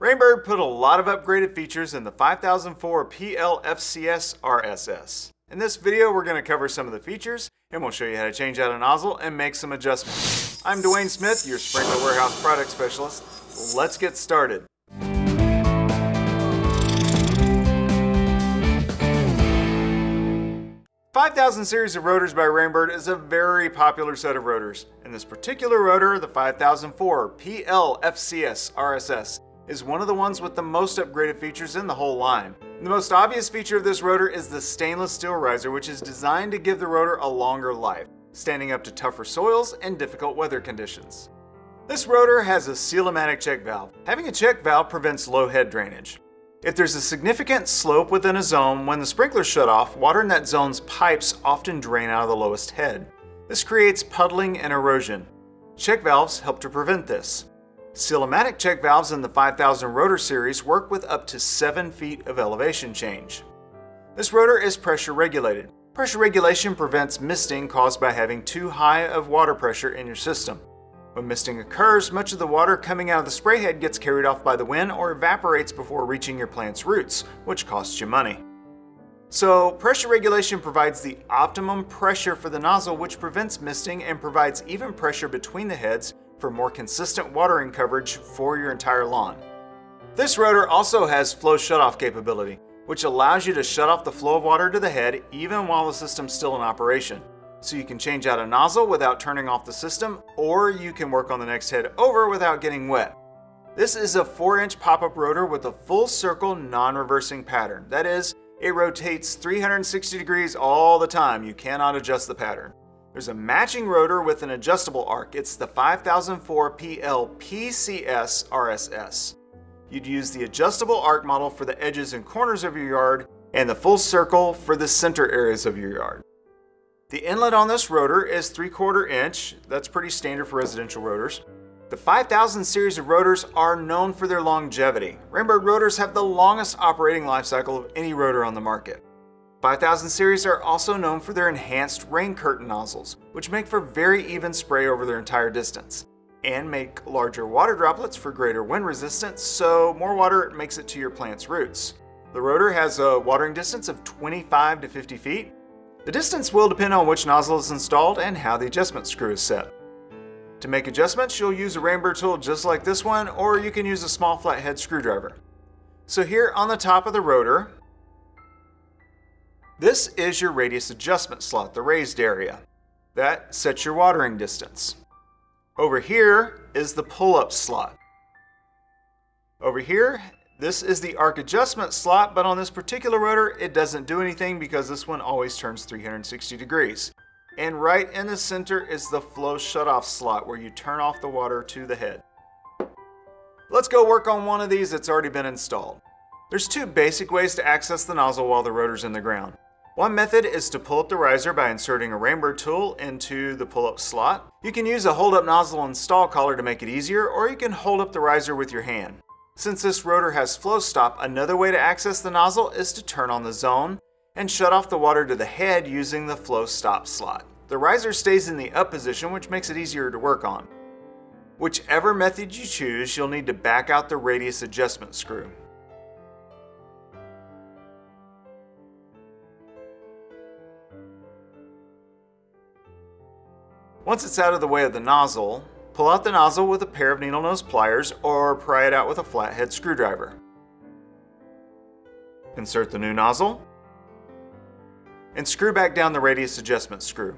Rainbird put a lot of upgraded features in the 5004 PL-FCS RSS. In this video, we're going to cover some of the features, and we'll show you how to change out a nozzle and make some adjustments. I'm Dwayne Smith, your Sprinkler Warehouse product specialist. Let's get started. 5000 series of rotors by Rainbird is a very popular set of rotors. In this particular rotor, the 5004 PL-FCS RSS, is one of the ones with the most upgraded features in the whole line. The most obvious feature of this rotor is the stainless steel riser which is designed to give the rotor a longer life, standing up to tougher soils and difficult weather conditions. This rotor has a Seal-A-Matic check valve. Having a check valve prevents low head drainage. If there's a significant slope within a zone, when the sprinklers shut off, water in that zone's pipes often drain out of the lowest head. This creates puddling and erosion. Check valves help to prevent this. Seal-A-Matic check valves in the 5000 rotor series work with up to 7 feet of elevation change. This rotor is pressure regulated. Pressure regulation prevents misting caused by having too high of water pressure in your system. When misting occurs, much of the water coming out of the spray head gets carried off by the wind or evaporates before reaching your plant's roots, which costs you money. So, pressure regulation provides the optimum pressure for the nozzle, which prevents misting and provides even pressure between the heads for more consistent watering coverage for your entire lawn. This rotor also has flow shutoff capability, which allows you to shut off the flow of water to the head even while the system's still in operation. So you can change out a nozzle without turning off the system, or you can work on the next head over without getting wet. This is a 4-inch pop-up rotor with a full circle non-reversing pattern. That is, it rotates 360 degrees all the time. You cannot adjust the pattern. There's a matching rotor with an adjustable arc. It's the 5004 PL PCS RSS. You'd use the adjustable arc model for the edges and corners of your yard and the full circle for the center areas of your yard. The inlet on this rotor is 3 quarter inch. That's pretty standard for residential rotors. The 5000 series of rotors are known for their longevity. Rainbird rotors have the longest operating life cycle of any rotor on the market. 5000 series are also known for their enhanced rain curtain nozzles, which make for very even spray over their entire distance, and make larger water droplets for greater wind resistance, so more water makes it to your plant's roots. The rotor has a watering distance of 25 to 50 feet. The distance will depend on which nozzle is installed and how the adjustment screw is set. To make adjustments, you'll use a Rainbird tool just like this one, or you can use a small flathead screwdriver. So here on the top of the rotor, this is your radius adjustment slot, the raised area. That sets your watering distance. Over here is the pull-up slot. Over here, this is the arc adjustment slot, but on this particular rotor, it doesn't do anything because this one always turns 360 degrees. And right in the center is the flow shutoff slot where you turn off the water to the head. Let's go work on one of these that's already been installed. There's two basic ways to access the nozzle while the rotor's in the ground. One method is to pull up the riser by inserting a Rainbird tool into the pull-up slot. You can use a hold-up nozzle install collar to make it easier, or you can hold up the riser with your hand. Since this rotor has flow stop, another way to access the nozzle is to turn on the zone and shut off the water to the head using the flow stop slot. The riser stays in the up position, which makes it easier to work on. Whichever method you choose, you'll need to back out the radius adjustment screw. Once it's out of the way of the nozzle, pull out the nozzle with a pair of needle nose pliers or pry it out with a flathead screwdriver. Insert the new nozzle and screw back down the radius adjustment screw.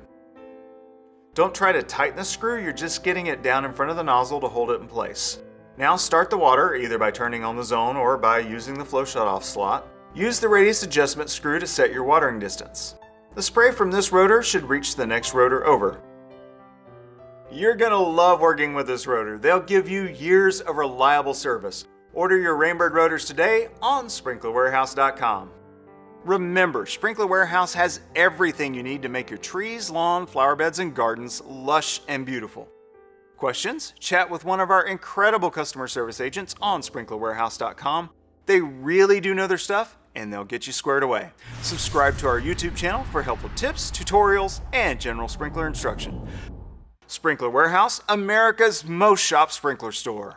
Don't try to tighten the screw, you're just getting it down in front of the nozzle to hold it in place. Now start the water either by turning on the zone or by using the flow shutoff slot. Use the radius adjustment screw to set your watering distance. The spray from this rotor should reach the next rotor over. You're gonna love working with this rotor. They'll give you years of reliable service. Order your Rainbird rotors today on sprinklerwarehouse.com. Remember, Sprinkler Warehouse has everything you need to make your trees, lawn, flower beds, and gardens lush and beautiful. Questions? Chat with one of our incredible customer service agents on sprinklerwarehouse.com. They really do know their stuff and they'll get you squared away. Subscribe to our YouTube channel for helpful tips, tutorials, and general sprinkler instruction. Sprinkler Warehouse, America's most shop sprinkler store.